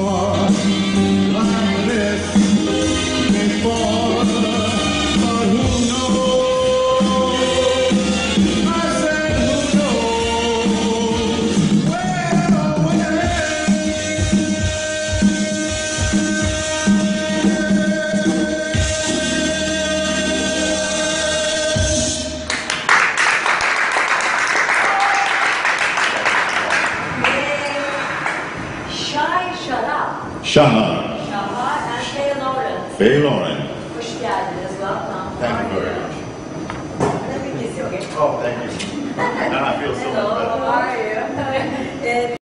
more. Shaha, Şaha and Faye Lawrence. Faye Lauren. Hoş geldiniz. Welcome. Thank you very much. Let me kiss you, okay? Oh, thank you. And I feel so